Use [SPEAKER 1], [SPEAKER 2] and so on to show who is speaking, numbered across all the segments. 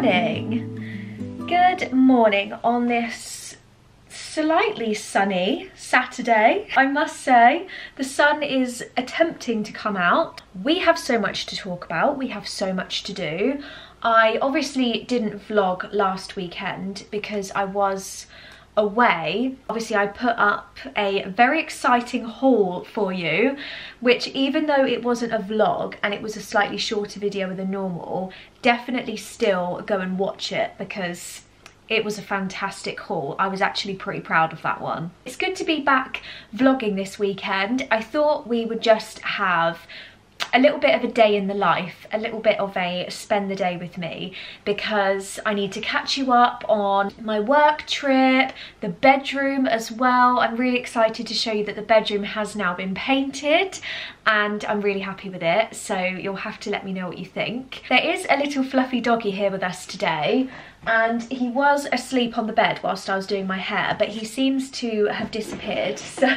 [SPEAKER 1] Good morning. Good morning on this slightly sunny Saturday. I must say, the sun is attempting to come out. We have so much to talk about. We have so much to do. I obviously didn't vlog last weekend because I was away, obviously I put up a very exciting haul for you, which even though it wasn't a vlog and it was a slightly shorter video than normal, definitely still go and watch it because it was a fantastic haul. I was actually pretty proud of that one. It's good to be back vlogging this weekend. I thought we would just have a little bit of a day in the life, a little bit of a spend the day with me because I need to catch you up on my work trip, the bedroom as well. I'm really excited to show you that the bedroom has now been painted and I'm really happy with it. So you'll have to let me know what you think. There is a little fluffy doggy here with us today and he was asleep on the bed whilst I was doing my hair but he seems to have disappeared so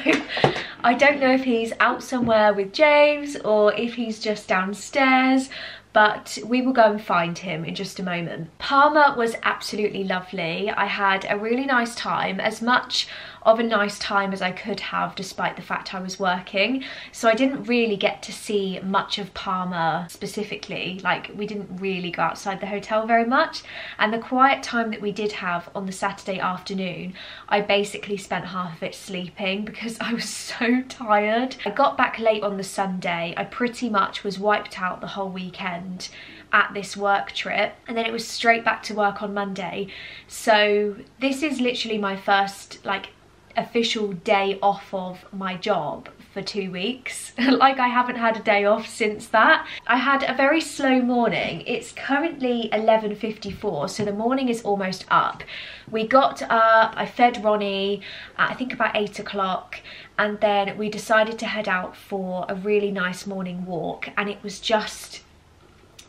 [SPEAKER 1] I don't know if he's out somewhere with James or if he's just downstairs but we will go and find him in just a moment. Palma was absolutely lovely. I had a really nice time, as much of a nice time as I could have despite the fact I was working. So I didn't really get to see much of Palma specifically. Like we didn't really go outside the hotel very much. And the quiet time that we did have on the Saturday afternoon, I basically spent half of it sleeping because I was so tired. I got back late on the Sunday. I pretty much was wiped out the whole weekend at this work trip and then it was straight back to work on Monday so this is literally my first like official day off of my job for two weeks. Like I haven't had a day off since that. I had a very slow morning. It's currently 11:54 so the morning is almost up. We got up I fed Ronnie at I think about eight o'clock and then we decided to head out for a really nice morning walk and it was just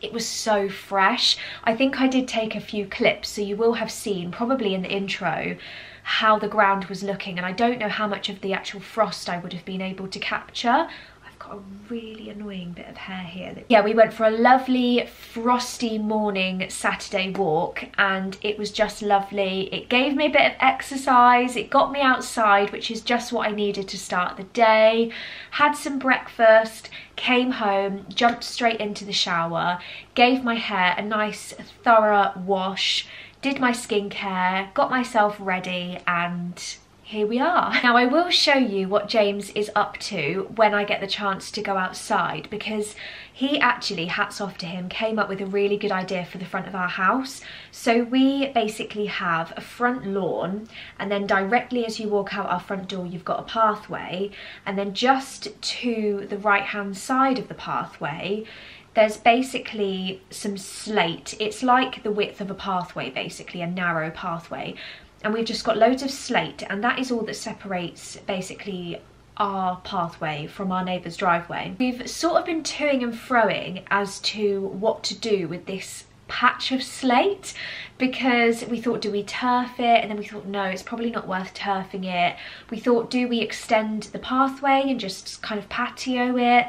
[SPEAKER 1] it was so fresh. I think I did take a few clips, so you will have seen, probably in the intro, how the ground was looking and I don't know how much of the actual frost I would have been able to capture. I've got a really annoying bit of hair here. Yeah, we went for a lovely frosty morning Saturday walk and it was just lovely. It gave me a bit of exercise, it got me outside, which is just what I needed to start the day. Had some breakfast, came home, jumped straight into the shower, gave my hair a nice thorough wash, did my skincare, got myself ready and here we are. Now I will show you what James is up to when I get the chance to go outside because he actually, hats off to him, came up with a really good idea for the front of our house. So we basically have a front lawn and then directly as you walk out our front door you've got a pathway and then just to the right hand side of the pathway there's basically some slate. It's like the width of a pathway, basically, a narrow pathway. And we've just got loads of slate and that is all that separates basically our pathway from our neighbour's driveway. We've sort of been toing and froing as to what to do with this patch of slate because we thought do we turf it and then we thought no it's probably not worth turfing it we thought do we extend the pathway and just kind of patio it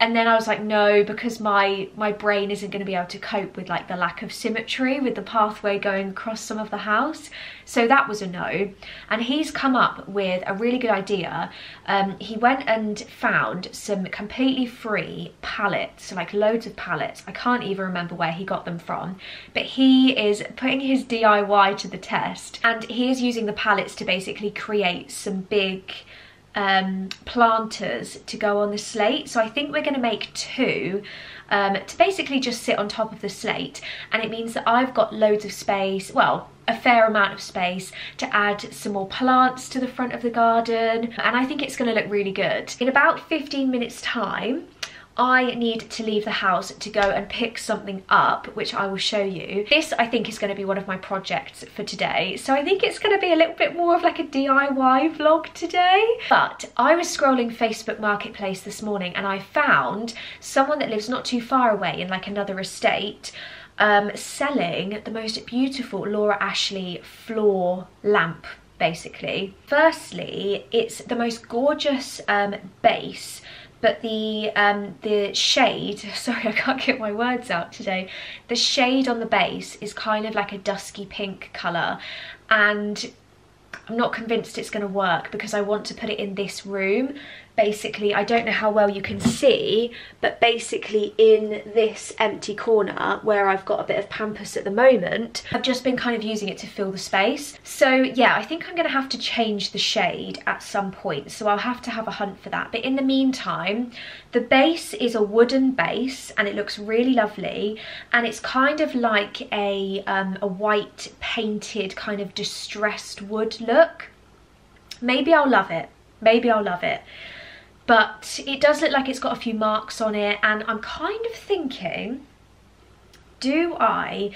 [SPEAKER 1] and then I was like no because my my brain isn't going to be able to cope with like the lack of symmetry with the pathway going across some of the house. So that was a no. And he's come up with a really good idea. Um, he went and found some completely free pallets like loads of palettes I can't even remember where he got them from. But he is putting his DIY to the test and he is using the palettes to basically create some big um, planters to go on the slate. So I think we're going to make two um, to basically just sit on top of the slate. And it means that I've got loads of space, well, a fair amount of space to add some more plants to the front of the garden. And I think it's going to look really good. In about 15 minutes time, I need to leave the house to go and pick something up, which I will show you. This, I think, is going to be one of my projects for today. So I think it's going to be a little bit more of like a DIY vlog today. But I was scrolling Facebook Marketplace this morning and I found someone that lives not too far away in like another estate um, selling the most beautiful Laura Ashley floor lamp basically. Firstly, it's the most gorgeous um, base but the um, the shade, sorry I can't get my words out today, the shade on the base is kind of like a dusky pink colour and I'm not convinced it's going to work because I want to put it in this room basically, I don't know how well you can see, but basically in this empty corner where I've got a bit of pampas at the moment, I've just been kind of using it to fill the space. So yeah, I think I'm gonna have to change the shade at some point. So I'll have to have a hunt for that. But in the meantime, the base is a wooden base and it looks really lovely. And it's kind of like a, um, a white painted kind of distressed wood look. Maybe I'll love it. Maybe I'll love it but it does look like it's got a few marks on it and I'm kind of thinking, do I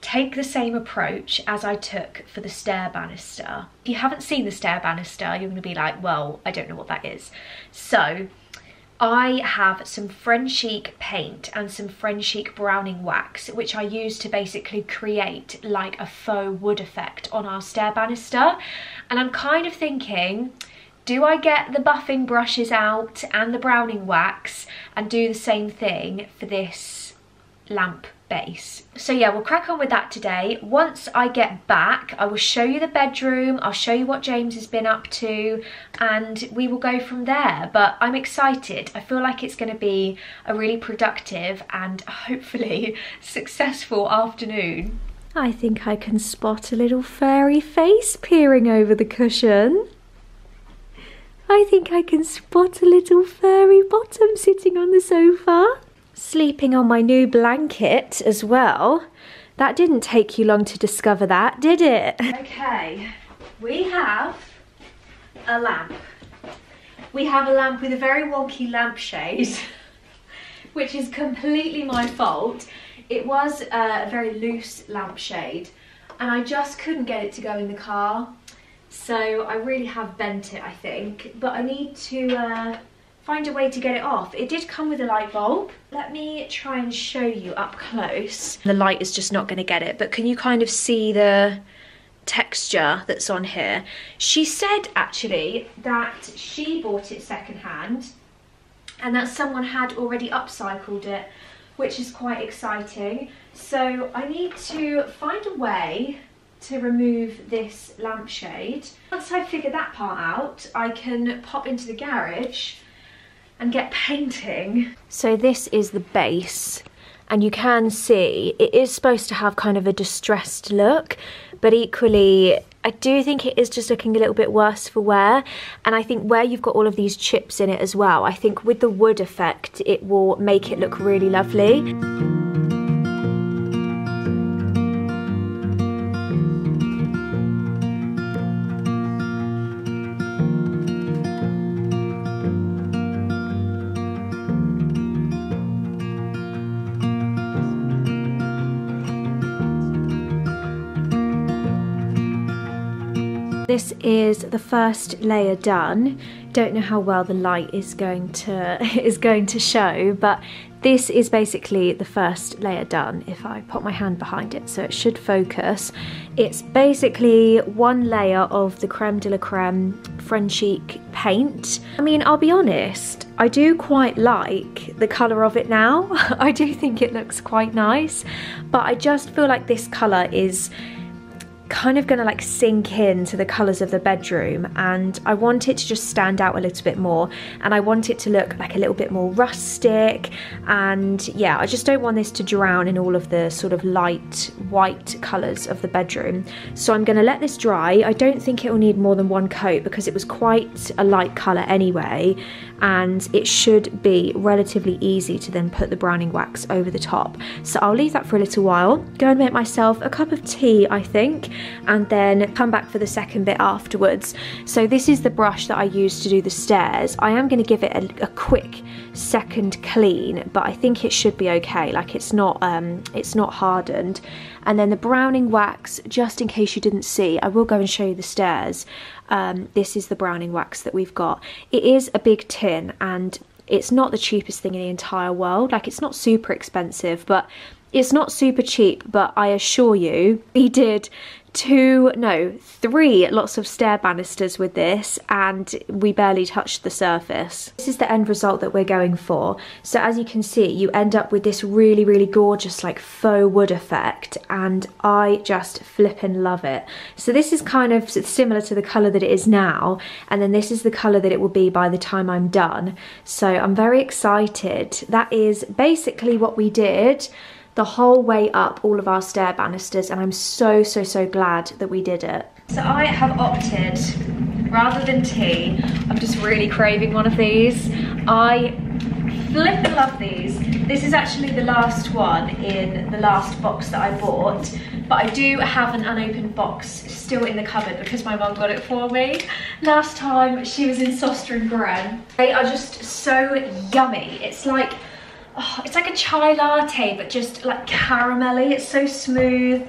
[SPEAKER 1] take the same approach as I took for the stair banister? If you haven't seen the stair banister, you're gonna be like, well, I don't know what that is. So, I have some Frenchic paint and some Frenchic browning wax, which I use to basically create like a faux wood effect on our stair banister. And I'm kind of thinking, do I get the buffing brushes out and the browning wax and do the same thing for this lamp base. So yeah, we'll crack on with that today. Once I get back, I will show you the bedroom, I'll show you what James has been up to, and we will go from there. But I'm excited. I feel like it's gonna be a really productive and hopefully successful afternoon. I think I can spot a little fairy face peering over the cushion. I think I can spot a little furry bottom sitting on the sofa. Sleeping on my new blanket as well. That didn't take you long to discover that, did it? Okay, we have a lamp. We have a lamp with a very wonky lampshade, which is completely my fault. It was a very loose lampshade and I just couldn't get it to go in the car. So I really have bent it, I think. But I need to uh, find a way to get it off. It did come with a light bulb. Let me try and show you up close. The light is just not going to get it, but can you kind of see the texture that's on here? She said actually that she bought it secondhand and that someone had already upcycled it, which is quite exciting. So I need to find a way to remove this lampshade. Once I figure that part out, I can pop into the garage and get painting. So this is the base and you can see it is supposed to have kind of a distressed look but equally I do think it is just looking a little bit worse for wear and I think where you've got all of these chips in it as well I think with the wood effect it will make it look really lovely. Is the first layer done. Don't know how well the light is going to is going to show, but this is basically the first layer done if I put my hand behind it so it should focus. It's basically one layer of the creme de la creme Frenchic paint. I mean, I'll be honest, I do quite like the colour of it now. I do think it looks quite nice, but I just feel like this colour is kind of going to like sink into the colours of the bedroom and I want it to just stand out a little bit more and I want it to look like a little bit more rustic and yeah I just don't want this to drown in all of the sort of light white colours of the bedroom. So I'm going to let this dry. I don't think it will need more than one coat because it was quite a light colour anyway and it should be relatively easy to then put the browning wax over the top. So I'll leave that for a little while, go and make myself a cup of tea I think, and then come back for the second bit afterwards. So this is the brush that I use to do the stairs. I am going to give it a, a quick second clean, but I think it should be okay, like it's not, um, it's not hardened. And then the browning wax, just in case you didn't see, I will go and show you the stairs. Um, this is the browning wax that we've got. It is a big tin and it's not the cheapest thing in the entire world. Like it's not super expensive, but it's not super cheap, but I assure you, we did two, no, three lots of stair banisters with this and we barely touched the surface. This is the end result that we're going for. So as you can see, you end up with this really, really gorgeous like faux wood effect and I just flippin' love it. So this is kind of similar to the colour that it is now and then this is the colour that it will be by the time I'm done. So I'm very excited. That is basically what we did the whole way up all of our stair banisters and I'm so, so, so glad that we did it. So I have opted, rather than tea, I'm just really craving one of these. I flippin' love these. This is actually the last one in the last box that I bought, but I do have an unopened box still in the cupboard because my mum got it for me. Last time she was in Søstrene Grene. They are just so yummy. It's like oh, it's like a chai latte, but just like caramelly. It's so smooth.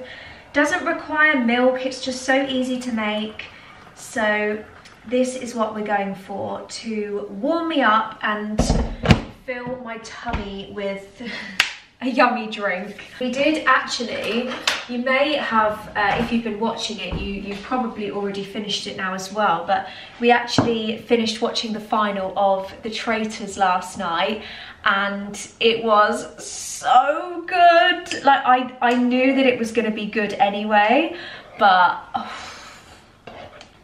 [SPEAKER 1] Doesn't require milk. It's just so easy to make. So this is what we're going for to warm me up and fill my tummy with a yummy drink. We did actually, you may have, uh, if you've been watching it, you, you've probably already finished it now as well, but we actually finished watching the final of The Traitors last night and it was so good. Like I, I knew that it was gonna be good anyway, but oh,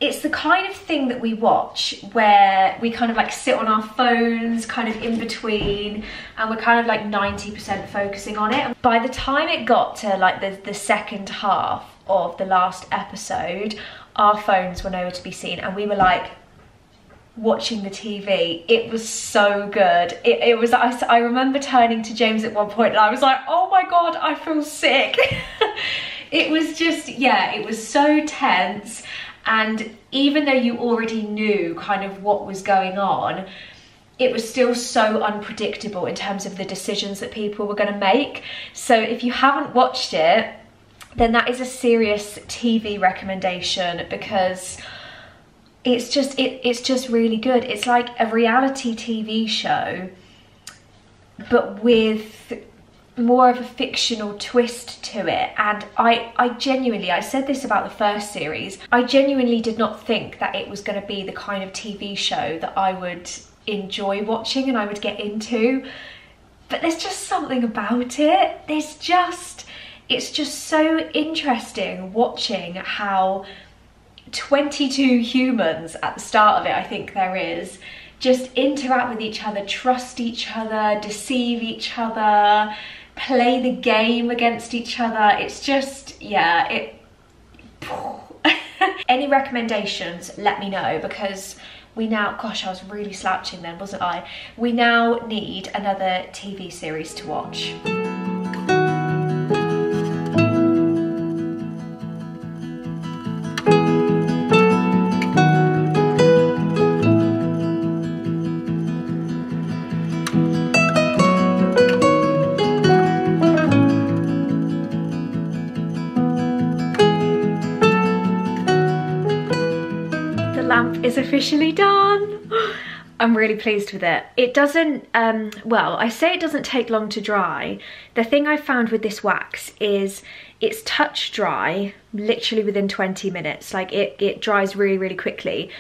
[SPEAKER 1] it's the kind of thing that we watch where we kind of like sit on our phones kind of in between and we're kind of like 90% focusing on it. By the time it got to like the, the second half of the last episode, our phones were nowhere to be seen and we were like, watching the TV. It was so good. It, it was, I, I remember turning to James at one point and I was like, oh my God, I feel sick. it was just, yeah, it was so tense. And even though you already knew kind of what was going on, it was still so unpredictable in terms of the decisions that people were going to make. So if you haven't watched it, then that is a serious TV recommendation because it's just it, it's just really good. It's like a reality tv show but with more of a fictional twist to it. And I, I genuinely, I said this about the first series, I genuinely did not think that it was going to be the kind of TV show that I would enjoy watching and I would get into. But there's just something about it, there's just, it's just so interesting watching how 22 humans at the start of it, I think there is, just interact with each other, trust each other, deceive each other, play the game against each other. It's just, yeah, it... Any recommendations, let me know because we now, gosh, I was really slouching then, wasn't I? We now need another TV series to watch. Officially done. I'm really pleased with it. It doesn't, um, well, I say it doesn't take long to dry. The thing I found with this wax is it's touch dry, literally within 20 minutes. Like it, it dries really, really quickly.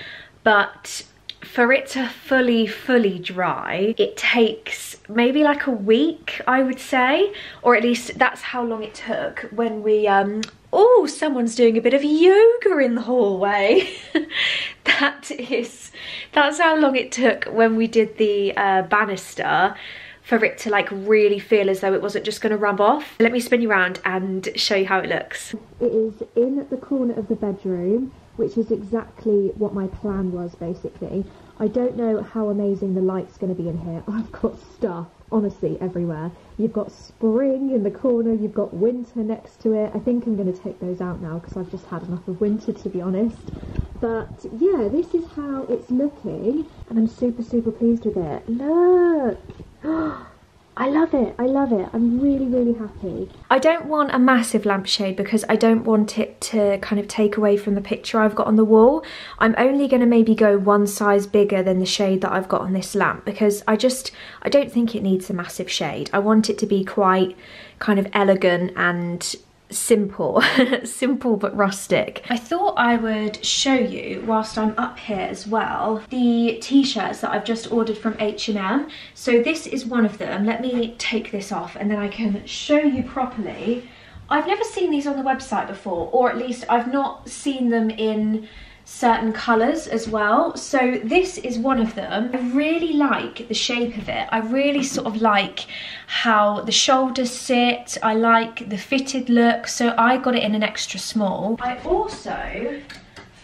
[SPEAKER 1] But for it to fully, fully dry, it takes maybe like a week, I would say, or at least that's how long it took when we um, oh, someone's doing a bit of yoga in the hallway. that is, that's how long it took when we did the uh, banister for it to like really feel as though it wasn't just going to rub off. Let me spin you around and show you how it looks. It is in the corner of the bedroom, which is exactly what my plan was basically. I don't know how amazing the light's going to be in here. I've got stuff honestly everywhere. You've got spring in the corner, you've got winter next to it. I think I'm going to take those out now because I've just had enough of winter to be honest. But yeah, this is how it's looking and I'm super, super pleased with it. Look! Oh, I love it, I love it. I'm really, really happy. I don't want a massive lampshade because I don't want it to kind of take away from the picture I've got on the wall. I'm only gonna maybe go one size bigger than the shade that I've got on this lamp because I just, I don't think it needs a massive shade. I want it to be quite kind of elegant and simple, simple but rustic. I thought I would show you, whilst I'm up here as well, the t-shirts that I've just ordered from H&M. So this is one of them. Let me take this off and then I can show you properly. I've never seen these on the website before, or at least I've not seen them in certain colours as well. So this is one of them. I really like the shape of it. I really sort of like how the shoulders sit. I like the fitted look. So I got it in an extra small. I also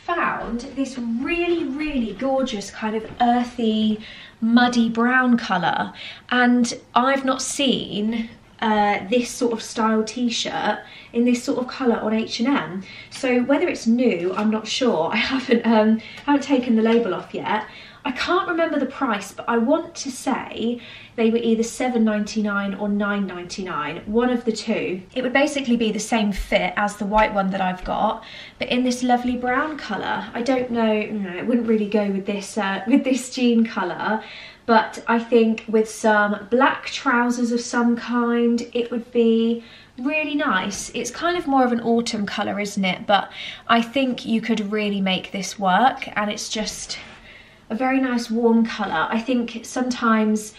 [SPEAKER 1] found this really, really gorgeous kind of earthy, muddy brown colour. And I've not seen uh, this sort of style t-shirt in this sort of colour on H&M. So whether it's new, I'm not sure. I haven't, um, haven't taken the label off yet. I can't remember the price, but I want to say they were either $7.99 or $9.99, one of the two. It would basically be the same fit as the white one that I've got, but in this lovely brown colour. I don't know, no, it wouldn't really go with this, uh, with this jean colour, but I think with some black trousers of some kind, it would be really nice. It's kind of more of an autumn colour, isn't it? But I think you could really make this work and it's just a very nice warm colour. I think sometimes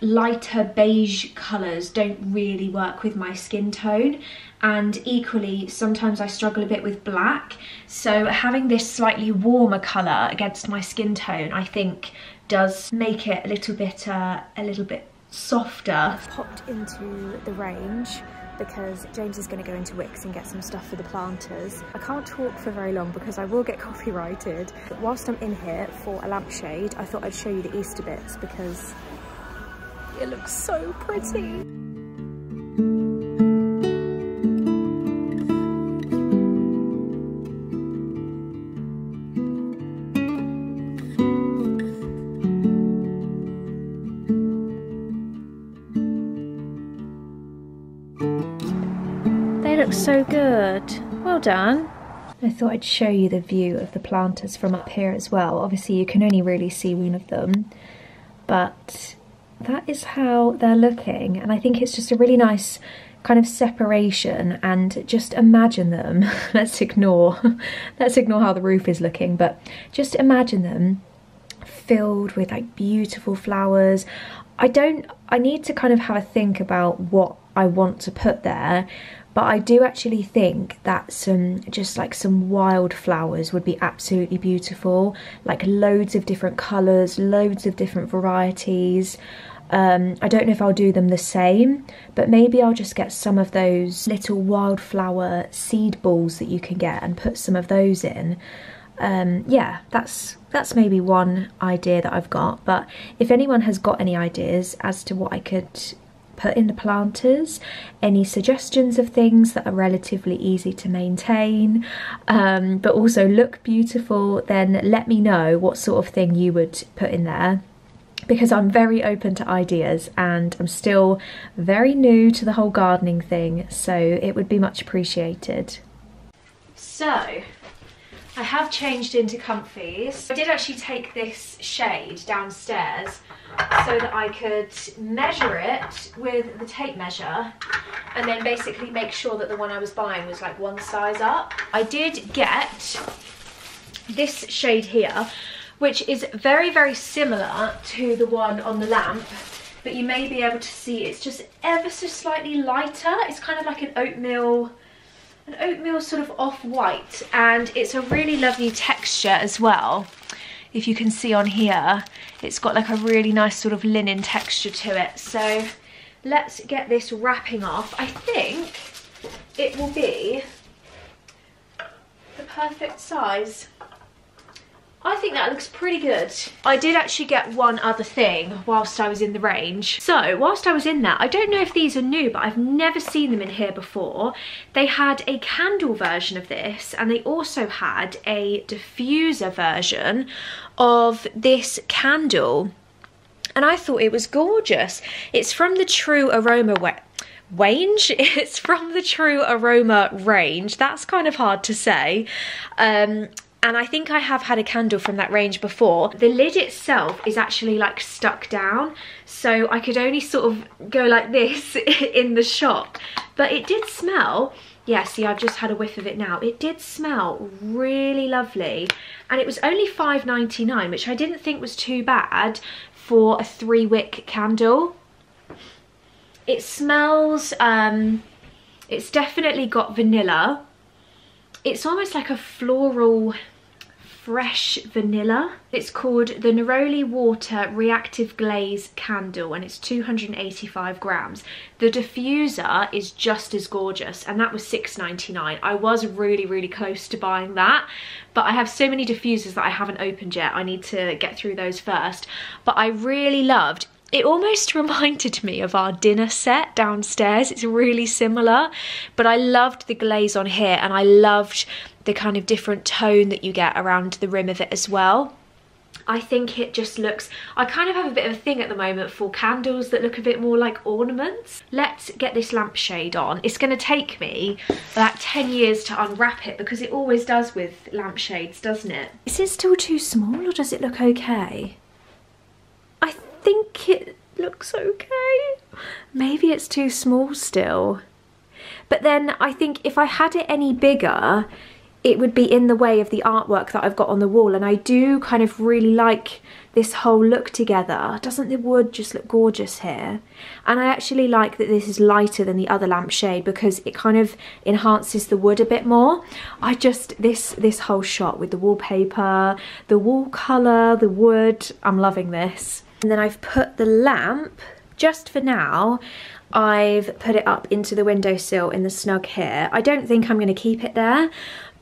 [SPEAKER 1] lighter beige colours don't really work with my skin tone and equally sometimes I struggle a bit with black so having this slightly warmer colour against my skin tone I think does make it a little bit uh, a little bit softer.
[SPEAKER 2] Popped into the range because James is going to go into Wickes and get some stuff for the planters. I can't talk for very long because I will get copyrighted. But whilst I'm in here for a lampshade, I thought I'd show you the Easter bits because it looks so pretty.
[SPEAKER 1] Good. Well done. I thought I'd show you the view of the planters from up here as well. Obviously you can only really see one of them, but that is how they're looking. And I think it's just a really nice kind of separation and just imagine them. let's ignore, let's ignore how the roof is looking, but just imagine them filled with like beautiful flowers. I don't, I need to kind of have a think about what I want to put there but I do actually think that some just like some wildflowers would be absolutely beautiful. Like loads of different colours loads of different varieties. Um, I don't know if I'll do them the same but maybe I'll just get some of those little wildflower seed balls that you can get and put some of those in. Um, yeah that's that's maybe one idea that I've got. But if anyone has got any ideas as to what I could put in the planters, any suggestions of things that are relatively easy to maintain, um, but also look beautiful, then let me know what sort of thing you would put in there because I'm very open to ideas and I'm still very new to the whole gardening thing, so it would be much appreciated. So, I have changed into comfies. I did actually take this shade downstairs so that I could measure it with the tape measure and then basically make sure that the one I was buying was like one size up. I did get this shade here which is very very similar to the one on the lamp but you may be able to see it's just ever so slightly lighter. It's kind of like an oatmeal an oatmeal sort of off-white and it's a really lovely texture as well. If you can see on here, it's got like a really nice sort of linen texture to it. So let's get this wrapping off. I think it will be the perfect size. I think that looks pretty good. I did actually get one other thing whilst I was in the range. So whilst I was in that, I don't know if these are new, but I've never seen them in here before. They had a candle version of this and they also had a diffuser version of this candle. And I thought it was gorgeous. It's from the True Aroma range it's from the true aroma range that's kind of hard to say um, and I think I have had a candle from that range before. The lid itself is actually like stuck down, so I could only sort of go like this in the shop. But it did smell yeah, see, I've just had a whiff of it now. It did smell really lovely. And it was only five ninety nine, which I didn't think was too bad for a three wick candle. It smells, um, it's definitely got vanilla. It's almost like a floral fresh vanilla. It's called the Neroli Water Reactive Glaze Candle and it's 285 grams. The diffuser is just as gorgeous and that was $6.99. I was really, really close to buying that, but I have so many diffusers that I haven't opened yet. I need to get through those first. But I really loved it almost reminded me of our dinner set downstairs. It's really similar, but I loved the glaze on here and I loved the kind of different tone that you get around the rim of it as well. I think it just looks, I kind of have a bit of a thing at the moment for candles that look a bit more like ornaments. Let's get this lampshade on. It's gonna take me about 10 years to unwrap it because it always does with lampshades, doesn't it? Is it still too small or does it look okay? I think it looks okay. Maybe it's too small still. But then I think if I had it any bigger, it would be in the way of the artwork that I've got on the wall. And I do kind of really like this whole look together. Doesn't the wood just look gorgeous here? And I actually like that this is lighter than the other lampshade because it kind of enhances the wood a bit more. I just, this, this whole shot with the wallpaper, the wall colour, the wood, I'm loving this. And then I've put the lamp, just for now, I've put it up into the windowsill in the snug here. I don't think I'm going to keep it there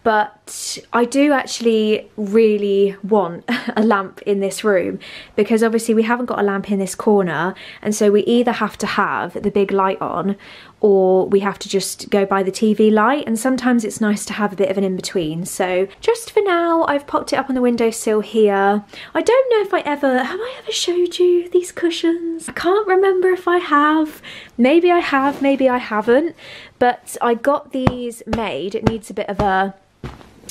[SPEAKER 1] but I do actually really want a lamp in this room because obviously we haven't got a lamp in this corner and so we either have to have the big light on or we have to just go by the TV light and sometimes it's nice to have a bit of an in-between. So just for now I've popped it up on the windowsill here. I don't know if I ever have I ever showed you these cushions? I can't remember if I have. Maybe I have maybe I haven't. But I got these made. It needs a bit of a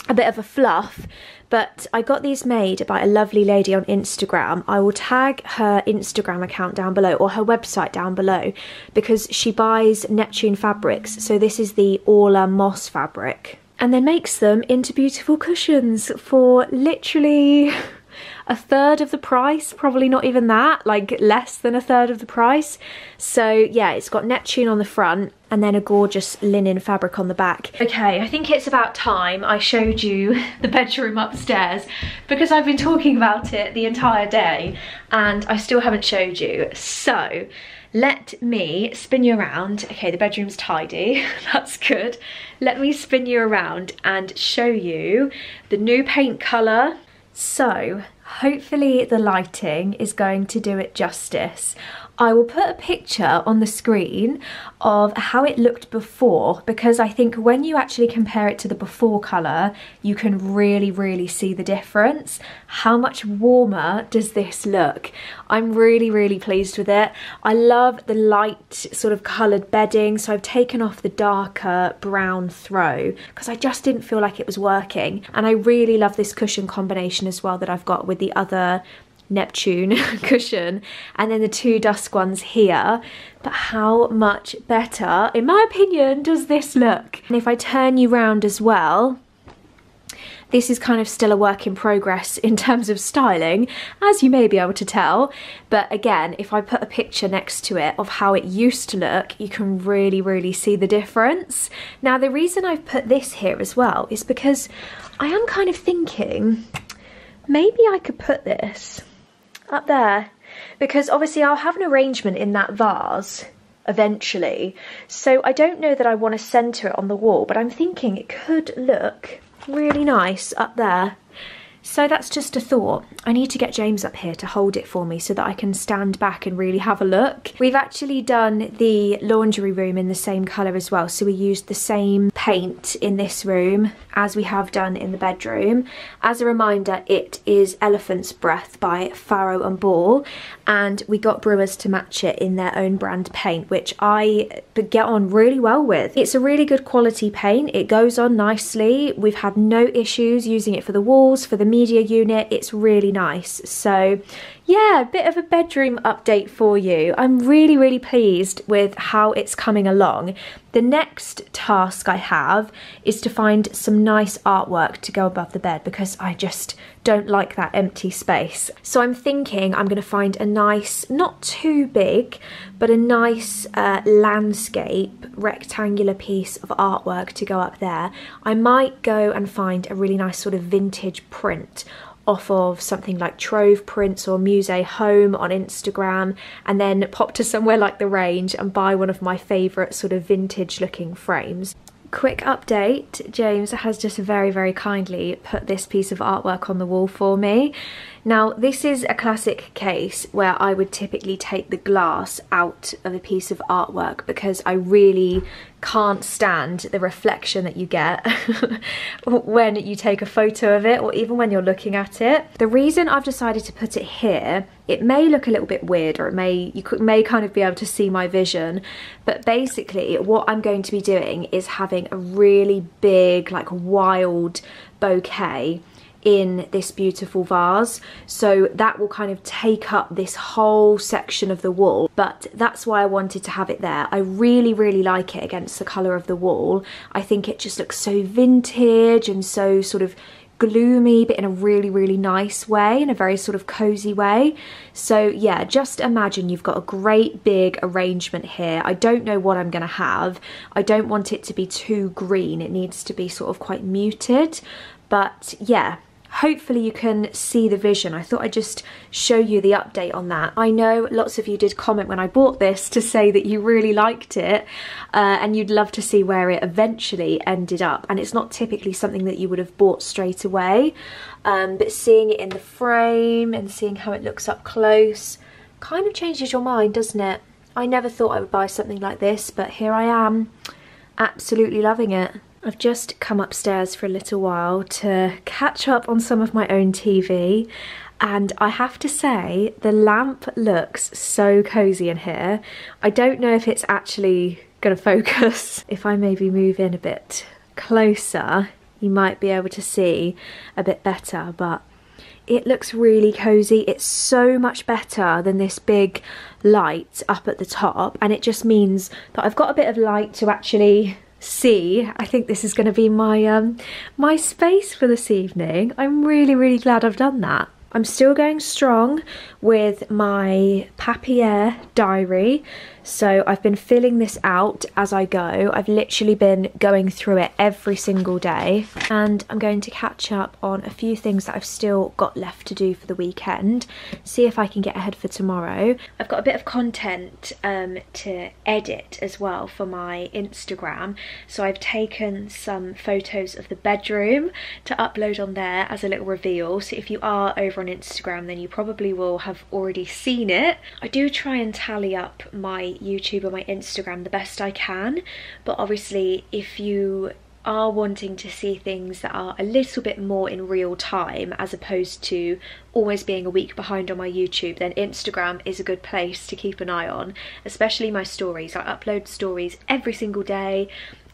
[SPEAKER 1] a bit of a fluff but I got these made by a lovely lady on Instagram. I will tag her Instagram account down below or her website down below because she buys Neptune fabrics. So this is the Orla Moss fabric and then makes them into beautiful cushions for literally a third of the price, probably not even that, like less than a third of the price. So yeah, it's got Neptune on the front and then a gorgeous linen fabric on the back. Okay, I think it's about time I showed you the bedroom upstairs because I've been talking about it the entire day and I still haven't showed you. So let me spin you around. Okay, the bedroom's tidy, that's good. Let me spin you around and show you the new paint colour. So hopefully the lighting is going to do it justice. I will put a picture on the screen of how it looked before because I think when you actually compare it to the before colour you can really really see the difference. How much warmer does this look? I'm really really pleased with it. I love the light sort of coloured bedding so I've taken off the darker brown throw because I just didn't feel like it was working and I really love this cushion combination as well that I've got with the other Neptune cushion and then the two dusk ones here. But how much better, in my opinion, does this look? And if I turn you round as well, this is kind of still a work in progress in terms of styling, as you may be able to tell. But again, if I put a picture next to it of how it used to look, you can really, really see the difference. Now, the reason I've put this here as well is because I am kind of thinking, maybe I could put this up there. Because obviously I'll have an arrangement in that vase eventually. So I don't know that I want to centre it on the wall but I'm thinking it could look really nice up there so that's just a thought. I need to get James up here to hold it for me so that I can stand back and really have a look. We've actually done the laundry room in the same colour as well. So we used the same paint in this room as we have done in the bedroom. As a reminder, it is Elephant's Breath by Farrow and Ball. And we got Brewers to match it in their own brand paint, which I get on really well with. It's a really good quality paint. It goes on nicely. We've had no issues using it for the walls, for the media unit. It's really nice. So yeah, a bit of a bedroom update for you. I'm really, really pleased with how it's coming along. The next task I have is to find some nice artwork to go above the bed because I just don't like that empty space. So I'm thinking I'm going to find a nice, not too big, but a nice uh, landscape rectangular piece of artwork to go up there. I might go and find a really nice sort of vintage print off of something like Trove Prints or Musée Home on Instagram and then pop to somewhere like The Range and buy one of my favourite sort of vintage looking frames. Quick update, James has just very, very kindly put this piece of artwork on the wall for me. Now, this is a classic case where I would typically take the glass out of a piece of artwork because I really can't stand the reflection that you get when you take a photo of it or even when you're looking at it. The reason I've decided to put it here, it may look a little bit weird or it may you may kind of be able to see my vision, but basically what I'm going to be doing is having a really big like wild bouquet in this beautiful vase. So that will kind of take up this whole section of the wall. But that's why I wanted to have it there. I really really like it against the colour of the wall. I think it just looks so vintage and so sort of gloomy but in a really really nice way in a very sort of cozy way. So yeah just imagine you've got a great big arrangement here. I don't know what I'm gonna have. I don't want it to be too green. It needs to be sort of quite muted. But yeah hopefully you can see the vision. I thought I'd just show you the update on that. I know lots of you did comment when I bought this to say that you really liked it uh, and you'd love to see where it eventually ended up. And it's not typically something that you would have bought straight away, um, but seeing it in the frame and seeing how it looks up close kind of changes your mind, doesn't it? I never thought I would buy something like this, but here I am, absolutely loving it. I've just come upstairs for a little while to catch up on some of my own TV and I have to say the lamp looks so cozy in here. I don't know if it's actually gonna focus. If I maybe move in a bit closer you might be able to see a bit better but it looks really cozy. It's so much better than this big light up at the top and it just means that I've got a bit of light to actually see. I think this is going to be my um, my space for this evening. I'm really, really glad I've done that. I'm still going strong with my papier diary. So I've been filling this out as I go. I've literally been going through it every single day and I'm going to catch up on a few things that I've still got left to do for the weekend. See if I can get ahead for tomorrow. I've got a bit of content um, to edit as well for my Instagram. So I've taken some photos of the bedroom to upload on there as a little reveal. So if you are over on Instagram then you probably will have already seen it. I do try and tally up my YouTube or my Instagram the best I can. But obviously if you are wanting to see things that are a little bit more in real time as opposed to always being a week behind on my YouTube then Instagram is a good place to keep an eye on. Especially my stories. I upload stories every single day.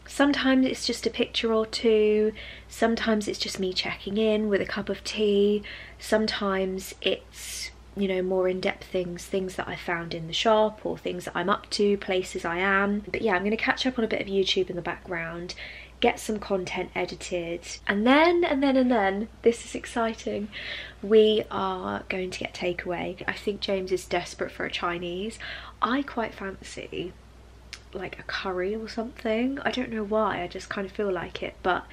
[SPEAKER 1] Sometimes it's just a picture or two. Sometimes it's just me checking in with a cup of tea. Sometimes it's you know, more in-depth things, things that I found in the shop or things that I'm up to, places I am. But yeah, I'm going to catch up on a bit of YouTube in the background, get some content edited, and then, and then, and then, this is exciting, we are going to get takeaway. I think James is desperate for a Chinese. I quite fancy like a curry or something. I don't know why, I just kind of feel like it, but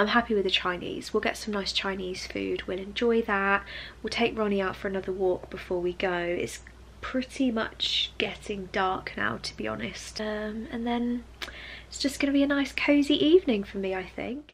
[SPEAKER 1] I'm happy with the Chinese. We'll get some nice Chinese food. We'll enjoy that. We'll take Ronnie out for another walk before we go. It's pretty much getting dark now, to be honest. Um, and then it's just going to be a nice cozy evening for me, I think.